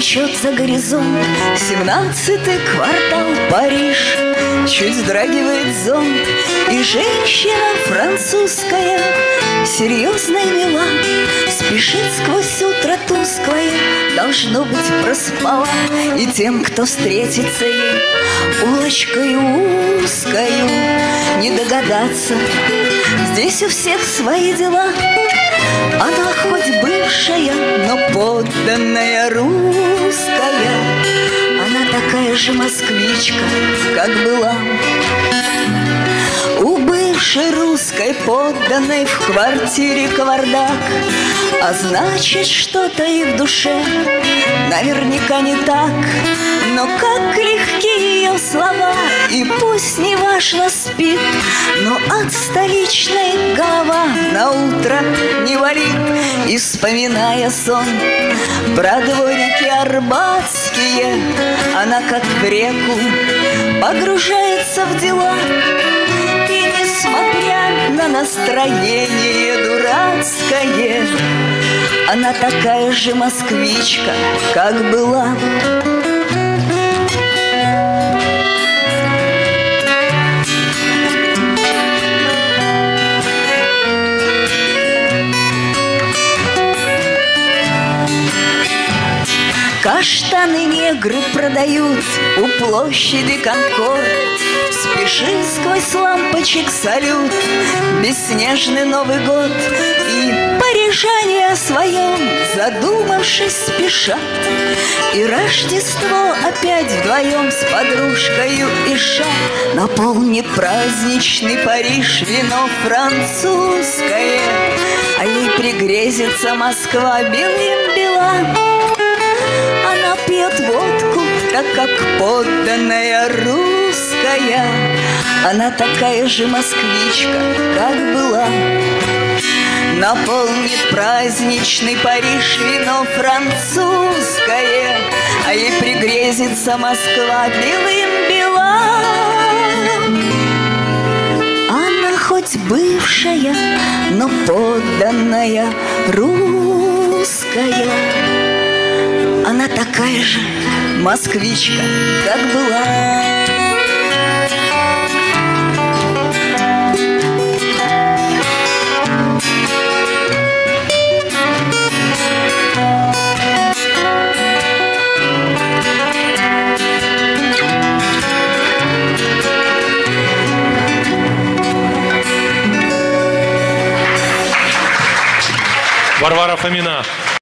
за горизонт. Семнадцатый квартал Париж. Чуть вздрагивает зонт. И женщина французская Серьезная мила Спешит сквозь утро тусклое. Должно быть проспала И тем, кто встретится ей. Улочкою узкою Не догадаться. Здесь у всех свои дела Она хоть бывшая, но подданная русская. Она такая же москвичка, как была. У бывшей русской подданной в квартире кавардак. А значит, что-то и в душе наверняка не так Но как легки ее слова И пусть не важно спит Но от столичной голова на утро не валит И вспоминая сон Про дворики арбатские Она как в реку Погружается в дела. И несмотря на настроение дурацкое Она такая же москвичка, как была Каштаны негры продают у площади Конкорд. Спеши сквозь лампочек салют Бесснежный Новый год. И парижане о своем задумавшись спешат. И Рождество опять вдвоем с подружкою ша Наполни праздничный Париж вино французское. А ей пригрезится Москва белым бела пьет водку, так как подданная русская. Она такая же москвичка, как была. Наполнит праздничный Париж вино французское А ей пригрезится Москва белым бела Она хоть бывшая, но подданная русская она такая же москвичка, как была. Варвара Фомина.